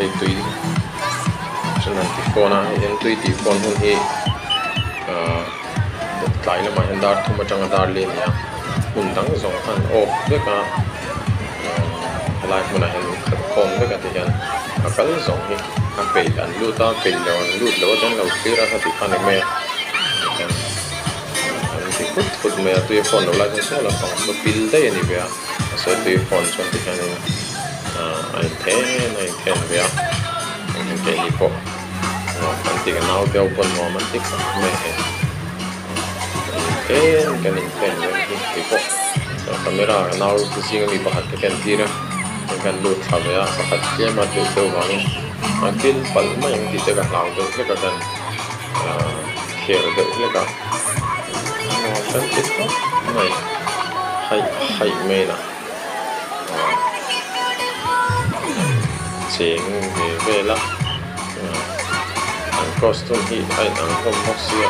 hay tùy. Chân nên thì con à em tùy thì con hơn hi ờ, lại là mà hiện dar thu mà chẳng dar lên nha. Mình đang dùng khăn ô, với cả lại mình hiện con với cả thì hiện à cái dùng hi à cái anh lưu ta cái lâu lưu lâu đang lâu kia ra thì khăn này mẹ. Thì phút phút mẹ tôi phone nó lại cũng số là phòng một pin đây này vậy sẽ tôi phone cho thì cái này ai thế này, thế vậy anh cái gì po anh thì cái nào tiêu che mà mình thích mẹ ken kan in non wen hi ti ko camera mi fa che ken tira kan lu tha ve a pahat ma che tu wa anche il palma in di te ka lau tu le ka kan che le ka no kan no hai hai me na thì về về la ang costume hi ai ang kom moxia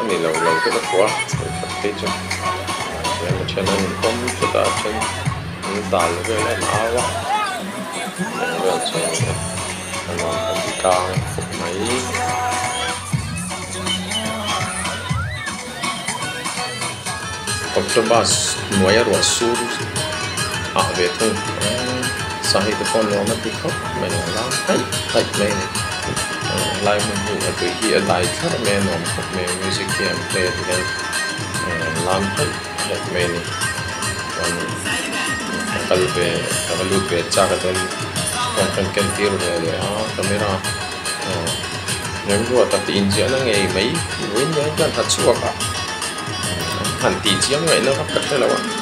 ani lo lo lâu la kwa te chu ya ma chen an kom chu ta chen ni ta lo anh la na wa ya chen an wa kom ka phục mai Octobus nuaya ruas sur a ve thung sahih te pon lo ma ti khop me lo la hai hai me lai mun hu a tu hi a lai thar me no khop me music hi an play ti gan lam hai hai me ni wan kal pe kal lu pe cha ka ton kon kan ken ti ro le a camera nem ru ta ti in ji ana ngai mai win ya kan hat chuwa ka han ti chi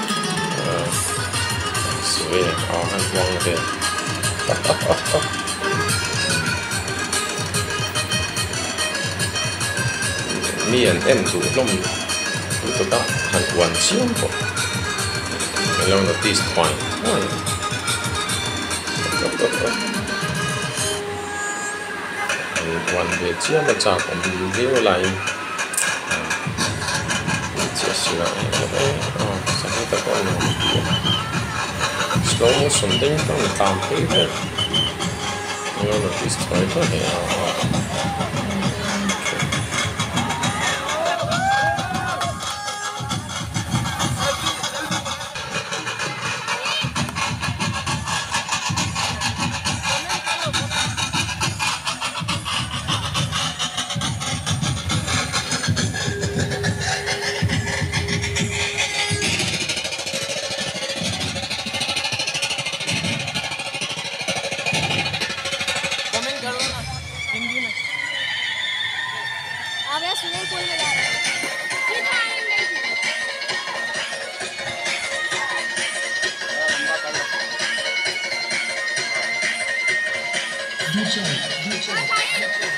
với lại khó ăn ngon được. Miền em rủ lông tụi tụi đó hẳn hoàn chiếu bộ lâu nó tí xoài thôi hoàn về chiếu mà chả còn video lại à. chia sẻ lại. Slow motion din kan tam thế thôi nó là cái story thôi thì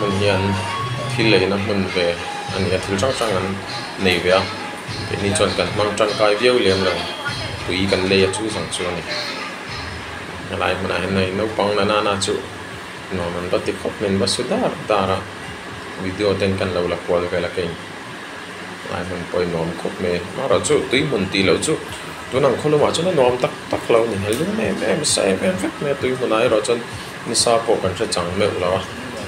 mình hiện thì lấy nó mình về, anh hiện thứ trong trong anh này về cái này chuẩn cần mang trang cái view liền rồi. Tùy cần lấy chú sang chú này lại mình anh này nấu bằng là na na chú. Nó mình bắt tiếp khóc mình bắt suy đa đa ra. Video tên cần lâu là qua được cái là cái lại mình coi nó khóc mẹ nó là chú, tùy mình tùy lâu chú. Chú nằm không mà chú nó nằm tắc tắc lâu mình thấy lúc mẹ mẹ mình say mẹ phép mẹ. Tùy mình ấy rồi chân mình sao bộ cần sẽ chẳng mệt lâu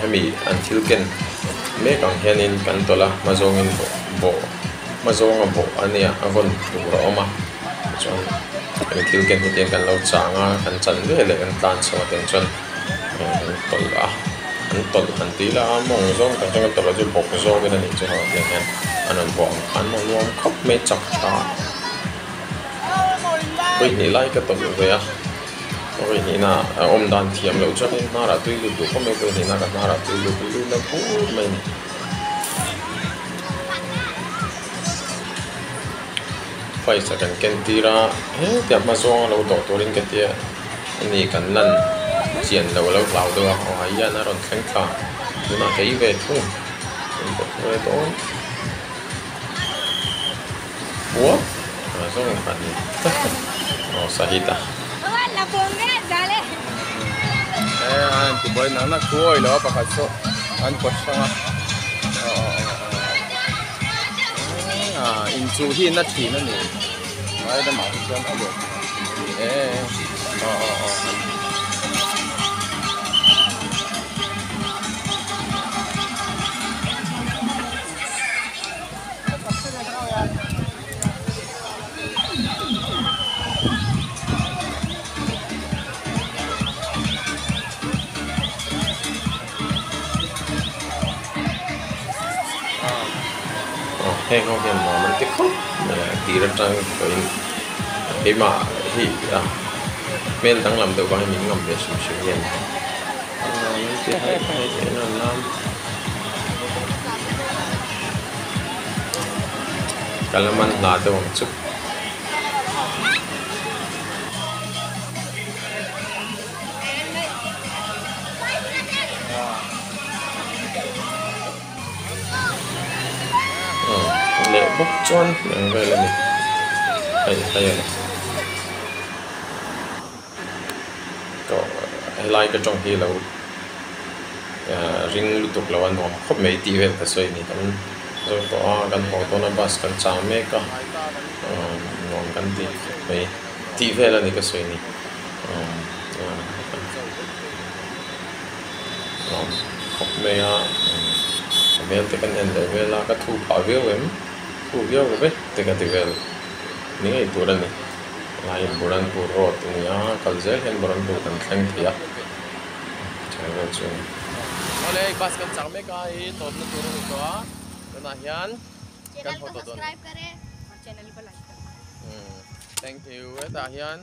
hemi an thil ken me kang hian in kan tola ma zong in bo bo ma zong a bo ania avon tu ro ma chon kan thil ken hi ten kan lo changa kan chan le le kan tan so ten chon tol a an tol an ti la mong zong kan chang tol ju bok zo ke ni chu ha ten hian an an bo an mong luam khop me chak cha. Ui, ni lai ka tol ve a ôi ni na om dan thiam lo cho nên na là tui lụt du ko me ko ni na là na ra tui lụt lu na pu me ni fai sa kan ken ra he tiap ma so lo do to rin ke tia. Ni chuyển nan lâu lâu lo lao do ho ai ya na ron khang kha thấy về cái về thu về to What? Ah, so kan sao Oh, sahita. la comer, dale. Eh, anti boy na na kuoy lawa pa kaso. An ko siya nga. Ah, insuhin ah, ah, ah. na chi na ni. Ay, da ma siya na Eh. Oh, oh, oh. Heng ho hian ma man te khop ti ra tang ko in he ma hi a mel dang lam do ba min ngam be te na lam kalaman na do chup lệ bốc choan đang về lên này. Đây đây này. Có like cái trong hi lâu à, ring lúc tục là anh nói không mấy tí về cái xoay này kan rồi có gần hồ tôi nó bus kan chào mấy cả nó gần tí. Mấy tí về là này cái xoay này. Ờ, à, nó không mấy à mấy cái thì kan end về là cái thu bảo về em. kuusi vettekati vielä. Niin ei tuoda niin. Lain buran puu ruotti, niin jaa, kalseen hen buran puu kan känti ja. Ole, ek bas kan sarme ka hi, to apne turu ko a. तो नाहियान चैनल को सब्सक्राइब करें और चैनल को लाइक करें thank you Nahiyan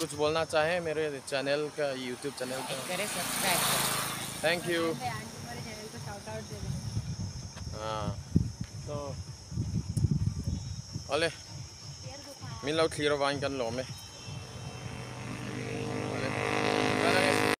कुछ बोलना चाहे मेरे चैनल का यूट्यूब चैनल का करें सब्सक्राइब थैंक यू हाँ to ale min law clear wan kan lo me